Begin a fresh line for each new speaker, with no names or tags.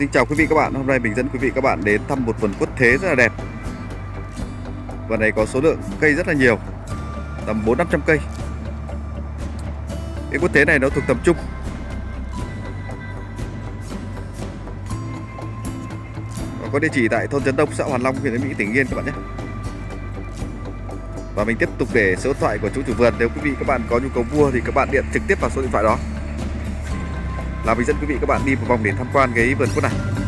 Xin chào quý vị các bạn, hôm nay mình dẫn quý vị các bạn đến thăm một vườn quất thế rất là đẹp. Vườn này có số lượng cây rất là nhiều Tầm 4-500 cây. Cái quất thế này nó thuộc tầm trung. Và có địa chỉ tại thôn Trấn Đông, xã Hoàn Long, huyện Mỹ, tỉnh Yên các bạn nhé. Và mình tiếp tục để số điện thoại của chú chủ vườn. Nếu quý vị các bạn có nhu cầu mua thì các bạn điện trực tiếp vào số điện thoại đó là mình dẫn quý vị các bạn đi một vòng để tham quan cái vườn quất này.